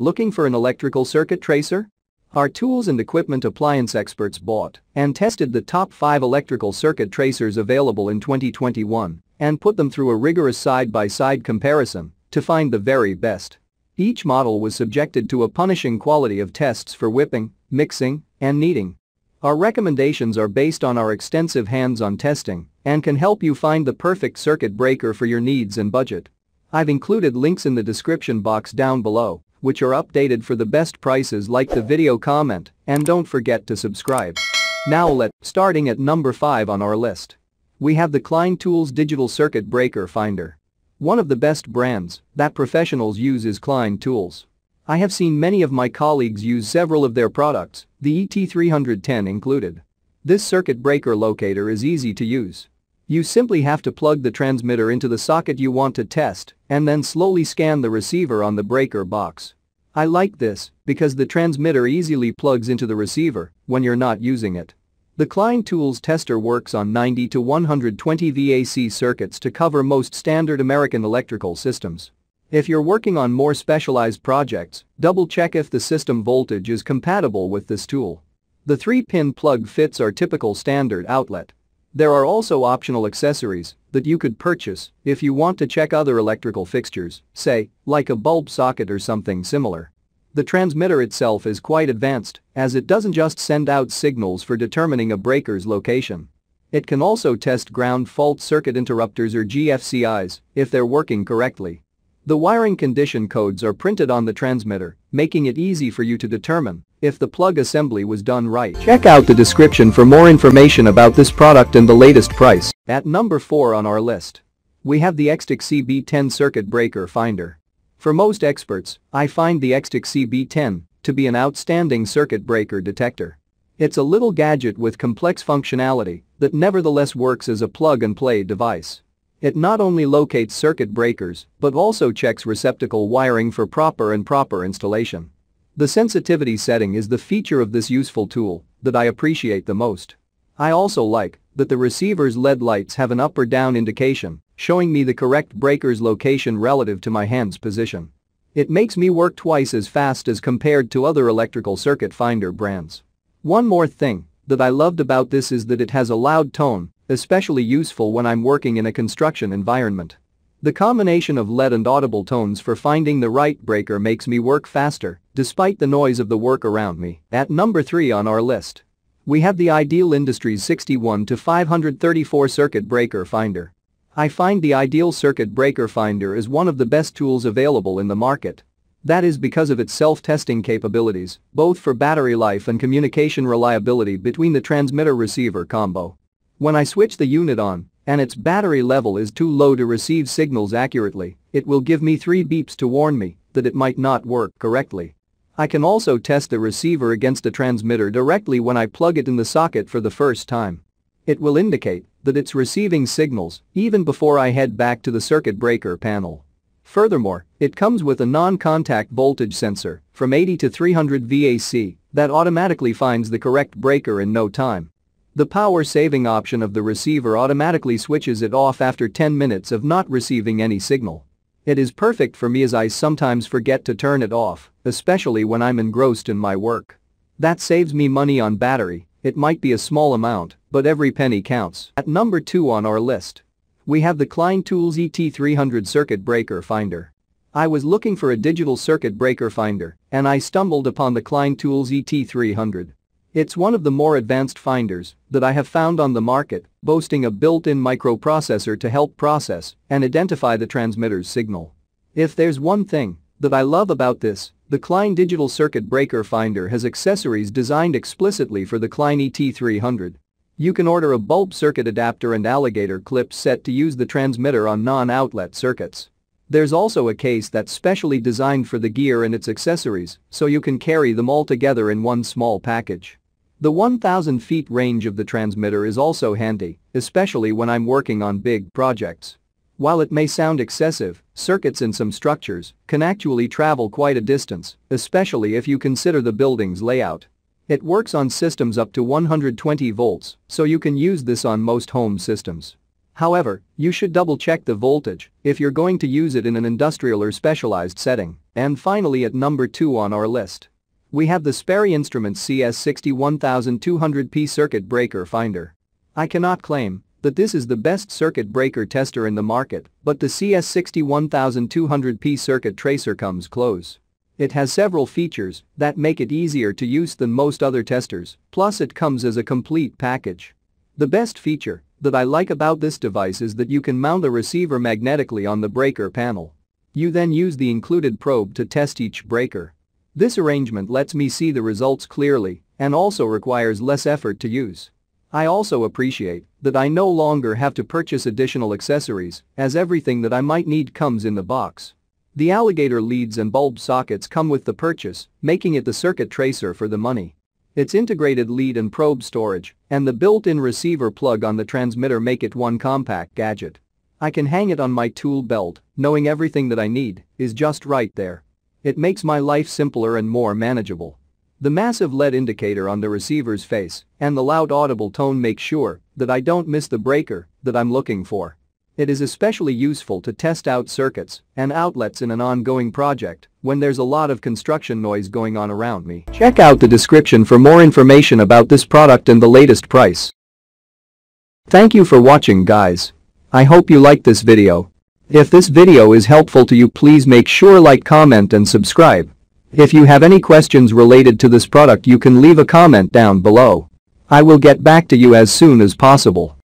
Looking for an electrical circuit tracer? Our tools and equipment appliance experts bought and tested the top 5 electrical circuit tracers available in 2021 and put them through a rigorous side-by-side comparison to find the very best. Each model was subjected to a punishing quality of tests for whipping, mixing, and kneading. Our recommendations are based on our extensive hands-on testing and can help you find the perfect circuit breaker for your needs and budget. I've included links in the description box down below which are updated for the best prices like the video comment and don't forget to subscribe. Now let, starting at number 5 on our list. We have the Klein Tools Digital Circuit Breaker Finder. One of the best brands that professionals use is Klein Tools. I have seen many of my colleagues use several of their products, the ET310 included. This circuit breaker locator is easy to use. You simply have to plug the transmitter into the socket you want to test and then slowly scan the receiver on the breaker box. I like this because the transmitter easily plugs into the receiver when you're not using it. The Klein Tools tester works on 90 to 120 VAC circuits to cover most standard American electrical systems. If you're working on more specialized projects, double-check if the system voltage is compatible with this tool. The 3-pin plug fits our typical standard outlet there are also optional accessories that you could purchase if you want to check other electrical fixtures, say, like a bulb socket or something similar. The transmitter itself is quite advanced as it doesn't just send out signals for determining a breaker's location. It can also test ground fault circuit interrupters or GFCIs if they're working correctly. The wiring condition codes are printed on the transmitter, making it easy for you to determine if the plug assembly was done right. Check out the description for more information about this product and the latest price. At number 4 on our list. We have the Extech CB10 Circuit Breaker Finder. For most experts, I find the Extech CB10 to be an outstanding circuit breaker detector. It's a little gadget with complex functionality that nevertheless works as a plug-and-play device. It not only locates circuit breakers, but also checks receptacle wiring for proper and proper installation. The sensitivity setting is the feature of this useful tool that I appreciate the most. I also like that the receiver's LED lights have an up or down indication, showing me the correct breaker's location relative to my hand's position. It makes me work twice as fast as compared to other electrical circuit finder brands. One more thing that I loved about this is that it has a loud tone especially useful when I'm working in a construction environment. The combination of LED and audible tones for finding the right breaker makes me work faster, despite the noise of the work around me. At number 3 on our list. We have the Ideal Industries 61 to 534 Circuit Breaker Finder. I find the Ideal Circuit Breaker Finder is one of the best tools available in the market. That is because of its self-testing capabilities, both for battery life and communication reliability between the transmitter-receiver combo. When I switch the unit on and its battery level is too low to receive signals accurately, it will give me three beeps to warn me that it might not work correctly. I can also test the receiver against a transmitter directly when I plug it in the socket for the first time. It will indicate that it's receiving signals even before I head back to the circuit breaker panel. Furthermore, it comes with a non-contact voltage sensor from 80 to 300 VAC that automatically finds the correct breaker in no time. The power saving option of the receiver automatically switches it off after 10 minutes of not receiving any signal. It is perfect for me as I sometimes forget to turn it off, especially when I'm engrossed in my work. That saves me money on battery, it might be a small amount, but every penny counts. At number 2 on our list. We have the Klein Tools ET300 Circuit Breaker Finder. I was looking for a digital circuit breaker finder, and I stumbled upon the Klein Tools ET300. It's one of the more advanced finders that I have found on the market, boasting a built-in microprocessor to help process and identify the transmitter's signal. If there's one thing that I love about this, the Klein Digital Circuit Breaker Finder has accessories designed explicitly for the Klein ET300. You can order a bulb circuit adapter and alligator clip set to use the transmitter on non-outlet circuits. There's also a case that's specially designed for the gear and its accessories, so you can carry them all together in one small package. The 1000 feet range of the transmitter is also handy, especially when I'm working on big projects. While it may sound excessive, circuits in some structures can actually travel quite a distance, especially if you consider the building's layout. It works on systems up to 120 volts, so you can use this on most home systems. However, you should double-check the voltage if you're going to use it in an industrial or specialized setting. And finally at number 2 on our list. We have the Sperry Instruments CS61200P Circuit Breaker Finder. I cannot claim that this is the best circuit breaker tester in the market, but the CS61200P circuit tracer comes close. It has several features that make it easier to use than most other testers, plus it comes as a complete package. The best feature that I like about this device is that you can mount the receiver magnetically on the breaker panel. You then use the included probe to test each breaker. This arrangement lets me see the results clearly and also requires less effort to use. I also appreciate that I no longer have to purchase additional accessories as everything that I might need comes in the box. The alligator leads and bulb sockets come with the purchase, making it the circuit tracer for the money. Its integrated lead and probe storage and the built-in receiver plug on the transmitter make it one compact gadget. I can hang it on my tool belt, knowing everything that I need is just right there. It makes my life simpler and more manageable. The massive LED indicator on the receiver's face and the loud audible tone make sure that I don't miss the breaker that I'm looking for. It is especially useful to test out circuits and outlets in an ongoing project when there's a lot of construction noise going on around me. Check out the description for more information about this product and the latest price. Thank you for watching guys. I hope you liked this video. If this video is helpful to you please make sure like comment and subscribe. If you have any questions related to this product you can leave a comment down below. I will get back to you as soon as possible.